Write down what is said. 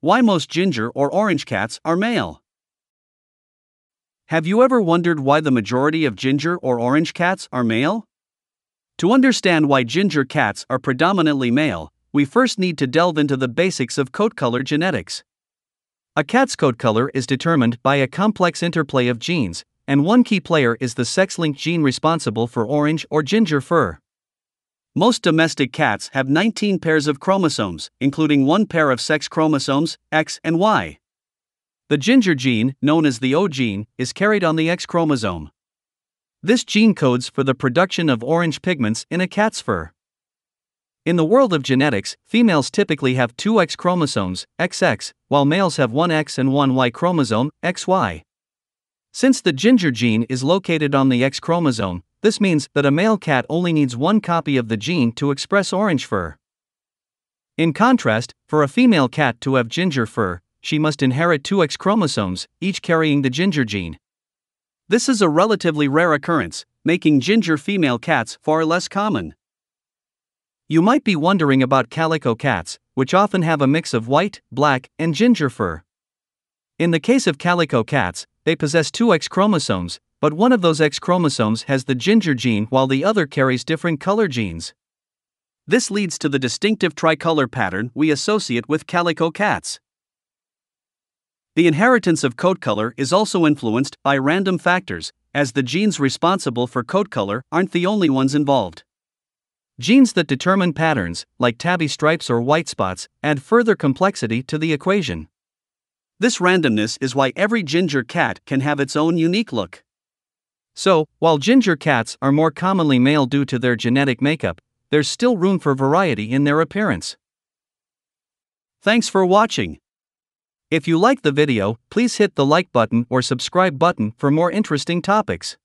Why most ginger or orange cats are male. Have you ever wondered why the majority of ginger or orange cats are male? To understand why ginger cats are predominantly male, we first need to delve into the basics of coat color genetics. A cat's coat color is determined by a complex interplay of genes, and one key player is the sex linked gene responsible for orange or ginger fur. Most domestic cats have 19 pairs of chromosomes, including one pair of sex chromosomes, X and Y. The ginger gene, known as the O gene, is carried on the X chromosome. This gene codes for the production of orange pigments in a cat's fur. In the world of genetics, females typically have two X chromosomes, XX, while males have one X and one Y chromosome, XY. Since the ginger gene is located on the X chromosome, this means that a male cat only needs one copy of the gene to express orange fur. In contrast, for a female cat to have ginger fur, she must inherit two X chromosomes, each carrying the ginger gene. This is a relatively rare occurrence, making ginger female cats far less common. You might be wondering about calico cats, which often have a mix of white, black, and ginger fur. In the case of calico cats, they possess two X chromosomes, but one of those X chromosomes has the ginger gene while the other carries different color genes. This leads to the distinctive tricolor pattern we associate with calico cats. The inheritance of coat color is also influenced by random factors, as the genes responsible for coat color aren't the only ones involved. Genes that determine patterns, like tabby stripes or white spots, add further complexity to the equation. This randomness is why every ginger cat can have its own unique look. So, while ginger cats are more commonly male due to their genetic makeup, there's still room for variety in their appearance. Thanks for watching. If you like the video, please hit the like button or subscribe button for more interesting topics.